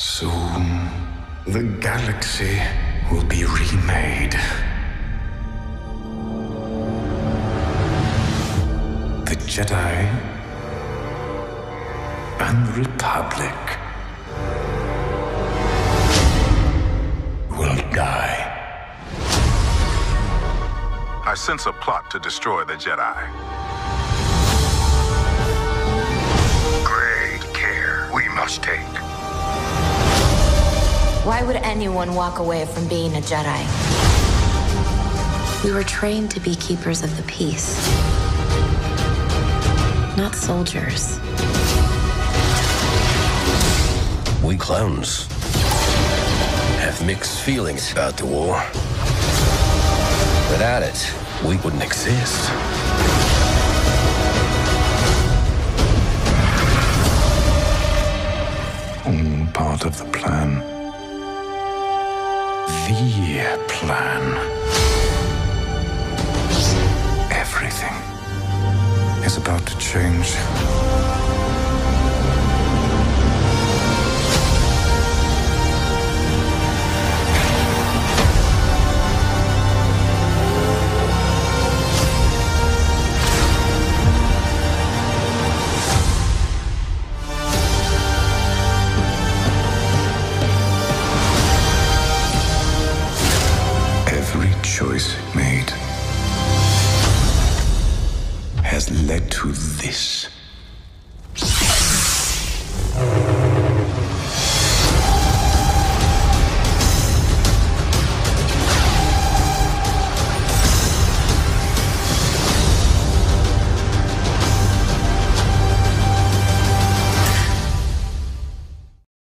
Soon, the galaxy will be remade. The Jedi and the Republic will die. I sense a plot to destroy the Jedi. Why would anyone walk away from being a Jedi? We were trained to be keepers of the peace, not soldiers. We clones have mixed feelings about the war. Without it, we wouldn't exist. All part of the plan. The plan. Everything is about to change. has led to this.